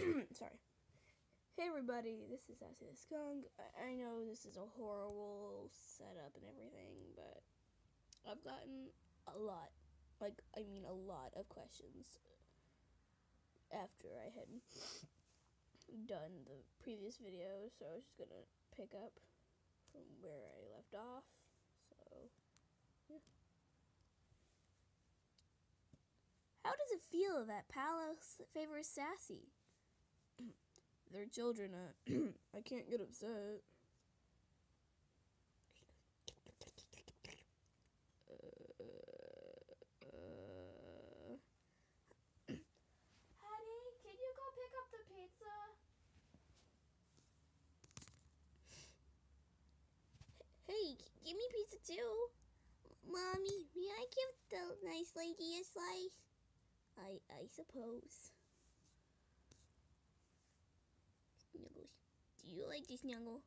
Sorry. Hey everybody, this is Sassy the Skunk. I, I know this is a horrible setup and everything, but I've gotten a lot, like, I mean a lot of questions after I had done the previous video, so I was just gonna pick up from where I left off. So, yeah. How does it feel that Palos favors Sassy? They're children. Uh, I can't get upset. Uh, uh, Hattie, can you go pick up the pizza? Hey, give me pizza too. Mommy, may I give the nice lady a slice? I I suppose. Snuggles. Do you like to snuggle?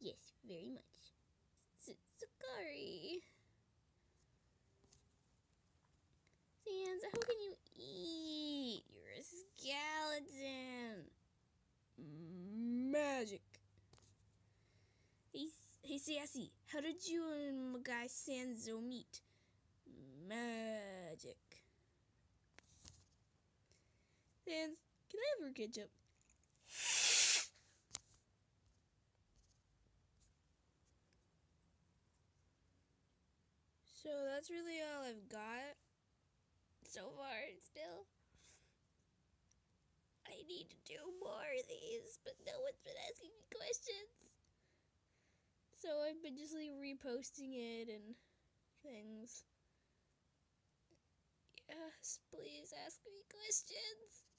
Yes, very much. S- sorry. Sans, how can you eat? You're a skeleton. magic. Hey, hey Sassy, how did you and my guy Sanzo meet? Magic. Sans, can I have your ketchup? So that's really all I've got so far still. I need to do more of these, but no one's been asking me questions. So I've been just like reposting it and things. Yes, please ask me questions.